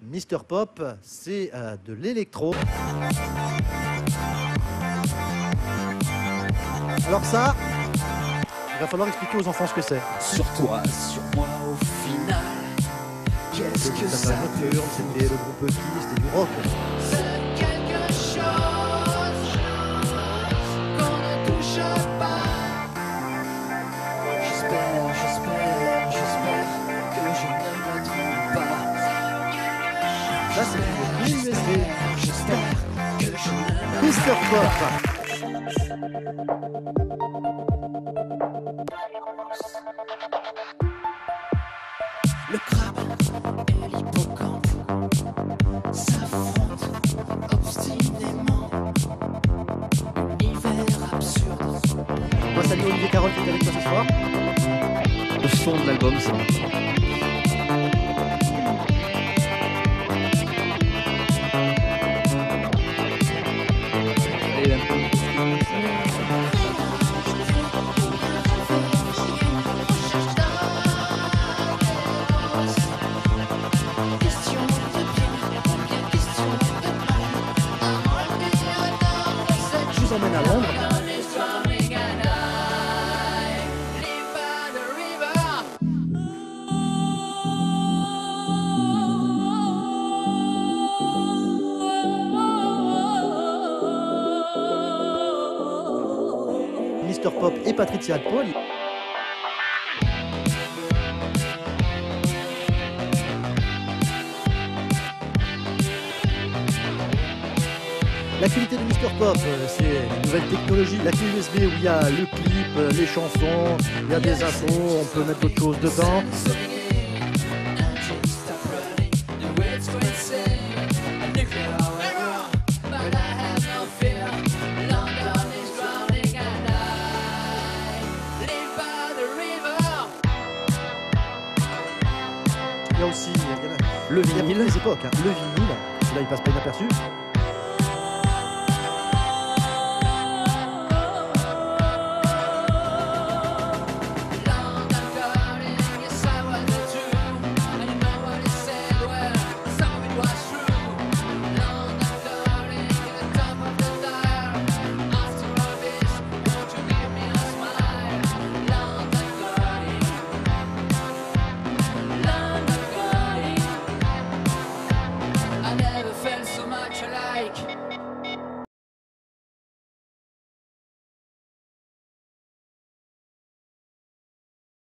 Mister Pop, c'est euh, de l'électro. Alors ça, il va falloir expliquer aux enfants ce que c'est. Sur toi, sur moi au final. Qu'est-ce que Ça c'était le groupe qui, c'était du rock. Mister Pop. Le crabe et l'hippocampe s'affrontent obstinément. Univers absurde. Moi, salut Olivier Carole qui est avec toi ce soir. Le son de l'album, c'est mal. Je vous emmène à Londres. Mister Pop et Patricia Paul. L'actualité de Mister Pop, euh, c'est les nouvelles technologies, la clé USB où il y a le clip, euh, les chansons, il y a des infos, on peut mettre d'autres choses dedans. Il y a aussi il y a- Le il y a vinyle. des époques, hein. le vinyle, là il passe pas inaperçu.